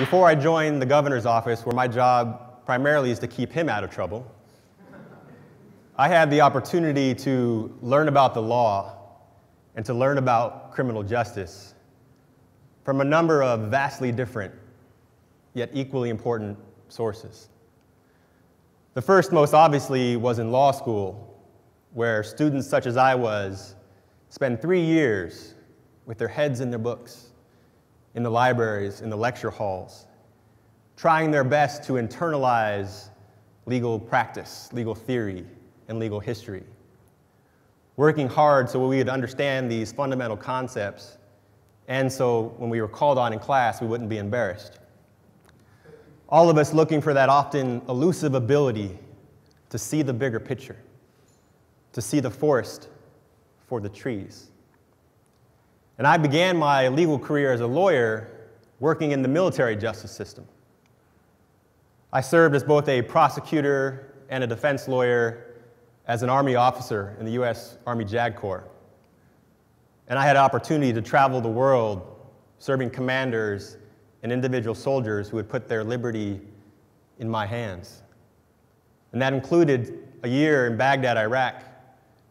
Before I joined the governor's office, where my job primarily is to keep him out of trouble, I had the opportunity to learn about the law and to learn about criminal justice from a number of vastly different yet equally important sources. The first, most obviously, was in law school, where students such as I was spend three years with their heads in their books, in the libraries, in the lecture halls, trying their best to internalize legal practice, legal theory, and legal history. Working hard so we would understand these fundamental concepts, and so when we were called on in class, we wouldn't be embarrassed. All of us looking for that often elusive ability to see the bigger picture, to see the forest for the trees. And I began my legal career as a lawyer working in the military justice system. I served as both a prosecutor and a defense lawyer as an Army officer in the U.S. Army JAG Corps. And I had an opportunity to travel the world serving commanders and individual soldiers who had put their liberty in my hands. And that included a year in Baghdad, Iraq,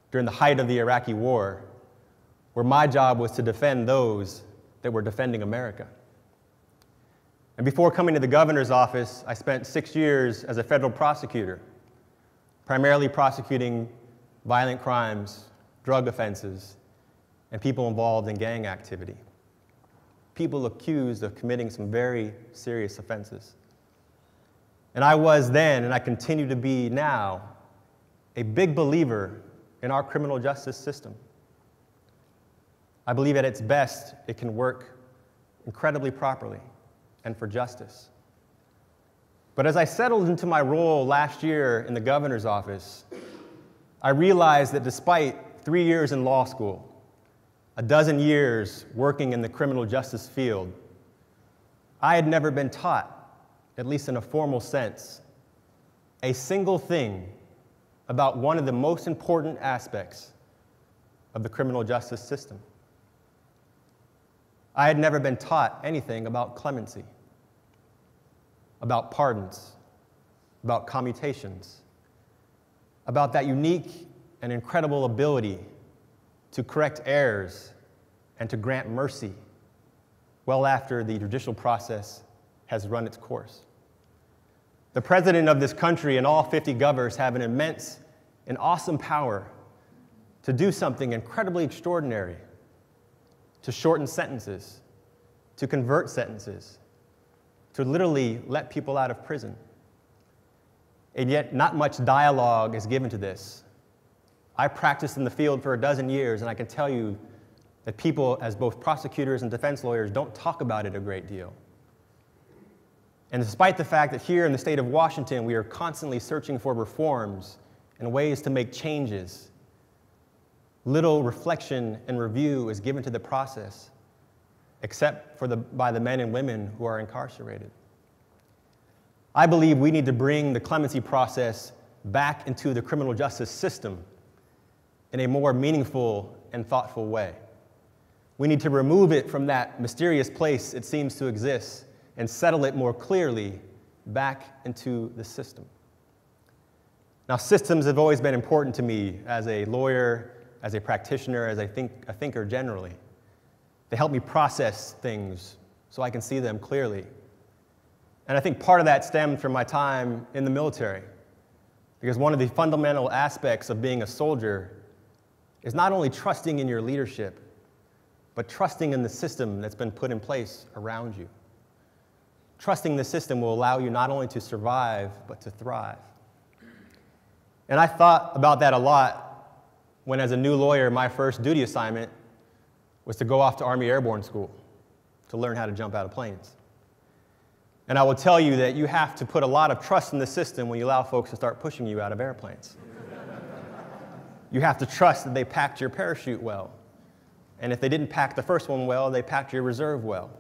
during the height of the Iraqi war, where my job was to defend those that were defending America. And before coming to the governor's office, I spent six years as a federal prosecutor, primarily prosecuting violent crimes, drug offenses, and people involved in gang activity. People accused of committing some very serious offenses. And I was then, and I continue to be now, a big believer in our criminal justice system. I believe at its best, it can work incredibly properly and for justice. But as I settled into my role last year in the governor's office, I realized that despite three years in law school, a dozen years working in the criminal justice field, I had never been taught, at least in a formal sense, a single thing about one of the most important aspects of the criminal justice system. I had never been taught anything about clemency, about pardons, about commutations, about that unique and incredible ability to correct errors and to grant mercy well after the judicial process has run its course. The president of this country and all 50 governors have an immense and awesome power to do something incredibly extraordinary to shorten sentences, to convert sentences, to literally let people out of prison. And yet, not much dialogue is given to this. I practiced in the field for a dozen years, and I can tell you that people, as both prosecutors and defense lawyers, don't talk about it a great deal. And despite the fact that here in the state of Washington, we are constantly searching for reforms and ways to make changes Little reflection and review is given to the process, except for the, by the men and women who are incarcerated. I believe we need to bring the clemency process back into the criminal justice system in a more meaningful and thoughtful way. We need to remove it from that mysterious place it seems to exist and settle it more clearly back into the system. Now, systems have always been important to me as a lawyer as a practitioner, as a, think, a thinker generally. They help me process things so I can see them clearly. And I think part of that stemmed from my time in the military. Because one of the fundamental aspects of being a soldier is not only trusting in your leadership, but trusting in the system that's been put in place around you. Trusting the system will allow you not only to survive, but to thrive. And I thought about that a lot when, as a new lawyer, my first duty assignment was to go off to Army Airborne School to learn how to jump out of planes. And I will tell you that you have to put a lot of trust in the system when you allow folks to start pushing you out of airplanes. you have to trust that they packed your parachute well. And if they didn't pack the first one well, they packed your reserve well.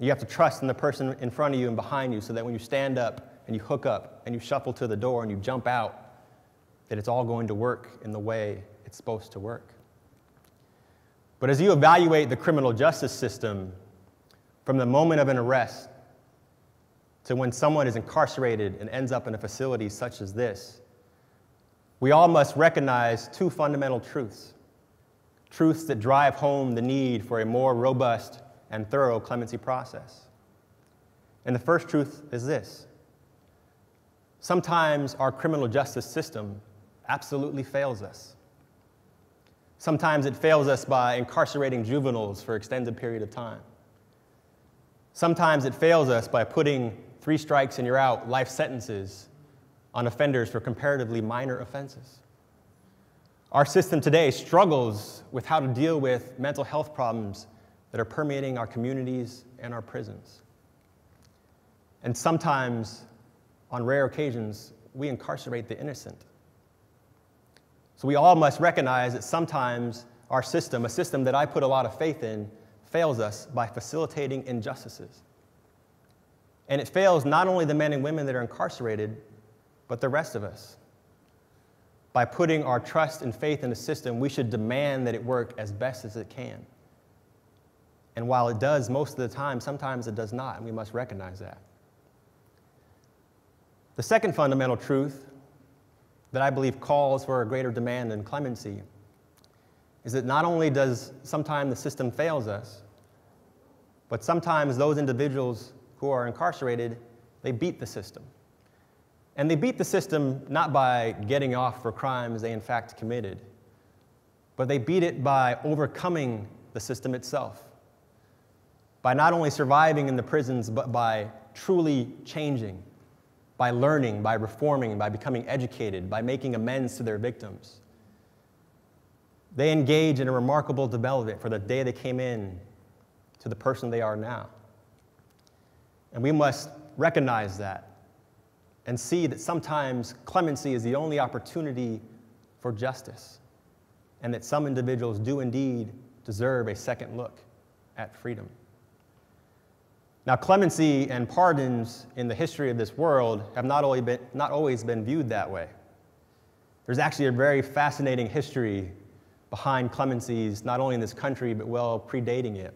You have to trust in the person in front of you and behind you so that when you stand up and you hook up and you shuffle to the door and you jump out, that it's all going to work in the way it's supposed to work. But as you evaluate the criminal justice system from the moment of an arrest to when someone is incarcerated and ends up in a facility such as this, we all must recognize two fundamental truths truths that drive home the need for a more robust and thorough clemency process. And the first truth is this sometimes our criminal justice system absolutely fails us. Sometimes it fails us by incarcerating juveniles for extended period of time. Sometimes it fails us by putting three strikes and you're out life sentences on offenders for comparatively minor offenses. Our system today struggles with how to deal with mental health problems that are permeating our communities and our prisons. And sometimes, on rare occasions, we incarcerate the innocent. So we all must recognize that sometimes our system, a system that I put a lot of faith in, fails us by facilitating injustices. And it fails not only the men and women that are incarcerated, but the rest of us. By putting our trust and faith in the system, we should demand that it work as best as it can. And while it does most of the time, sometimes it does not, and we must recognize that. The second fundamental truth that I believe calls for a greater demand in clemency is that not only does sometimes the system fails us, but sometimes those individuals who are incarcerated, they beat the system. And they beat the system not by getting off for crimes they in fact committed, but they beat it by overcoming the system itself. By not only surviving in the prisons, but by truly changing, by learning, by reforming, by becoming educated, by making amends to their victims. They engage in a remarkable development for the day they came in to the person they are now. And we must recognize that and see that sometimes clemency is the only opportunity for justice, and that some individuals do indeed deserve a second look at freedom. Now, clemency and pardons in the history of this world have not, only been, not always been viewed that way. There's actually a very fascinating history behind clemencies, not only in this country, but well predating it.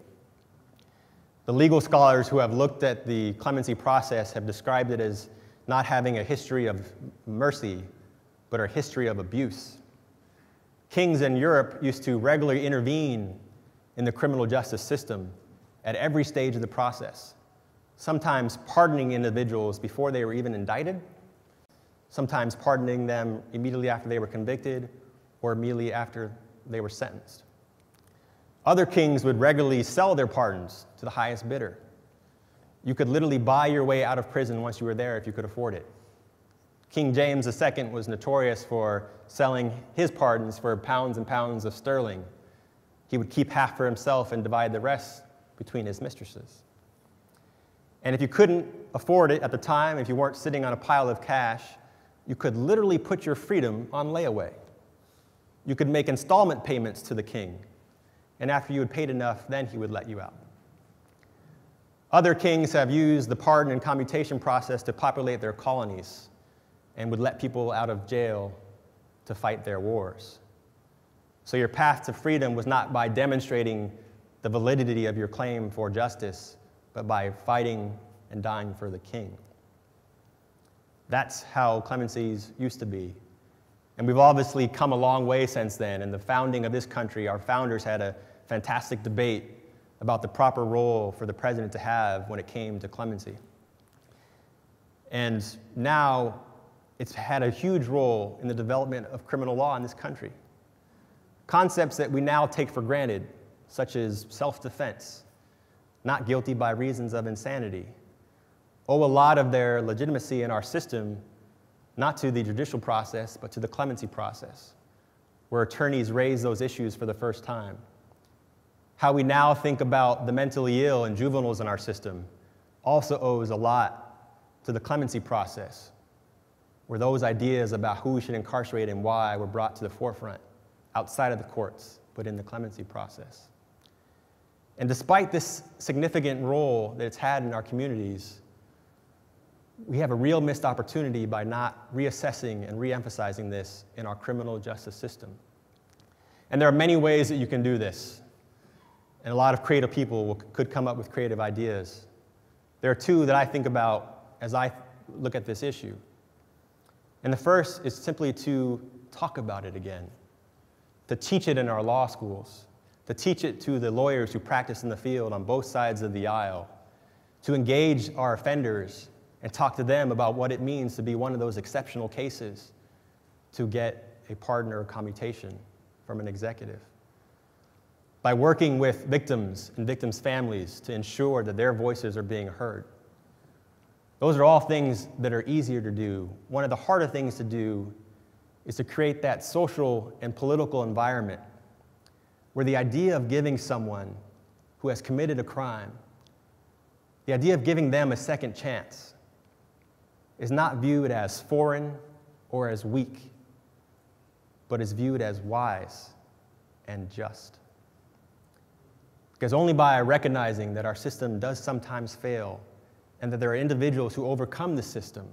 The legal scholars who have looked at the clemency process have described it as not having a history of mercy, but a history of abuse. Kings in Europe used to regularly intervene in the criminal justice system at every stage of the process, sometimes pardoning individuals before they were even indicted, sometimes pardoning them immediately after they were convicted or immediately after they were sentenced. Other kings would regularly sell their pardons to the highest bidder. You could literally buy your way out of prison once you were there if you could afford it. King James II was notorious for selling his pardons for pounds and pounds of sterling. He would keep half for himself and divide the rest between his mistresses. And if you couldn't afford it at the time, if you weren't sitting on a pile of cash, you could literally put your freedom on layaway. You could make installment payments to the king and after you had paid enough, then he would let you out. Other kings have used the pardon and commutation process to populate their colonies and would let people out of jail to fight their wars. So your path to freedom was not by demonstrating the validity of your claim for justice, but by fighting and dying for the king. That's how clemencies used to be and we've obviously come a long way since then. In the founding of this country, our founders had a fantastic debate about the proper role for the president to have when it came to clemency. And now it's had a huge role in the development of criminal law in this country. Concepts that we now take for granted, such as self defense, not guilty by reasons of insanity, owe a lot of their legitimacy in our system not to the judicial process, but to the clemency process, where attorneys raise those issues for the first time. How we now think about the mentally ill and juveniles in our system also owes a lot to the clemency process, where those ideas about who we should incarcerate and why were brought to the forefront outside of the courts, but in the clemency process. And despite this significant role that it's had in our communities, we have a real missed opportunity by not reassessing and reemphasizing this in our criminal justice system. And there are many ways that you can do this. And a lot of creative people will, could come up with creative ideas. There are two that I think about as I look at this issue. And the first is simply to talk about it again, to teach it in our law schools, to teach it to the lawyers who practice in the field on both sides of the aisle, to engage our offenders and talk to them about what it means to be one of those exceptional cases to get a pardon or a commutation from an executive. By working with victims and victims' families to ensure that their voices are being heard. Those are all things that are easier to do. One of the harder things to do is to create that social and political environment where the idea of giving someone who has committed a crime, the idea of giving them a second chance, is not viewed as foreign or as weak, but is viewed as wise and just. Because only by recognizing that our system does sometimes fail and that there are individuals who overcome the system,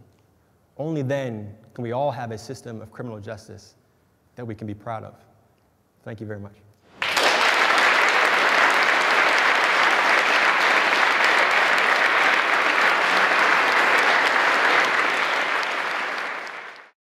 only then can we all have a system of criminal justice that we can be proud of. Thank you very much.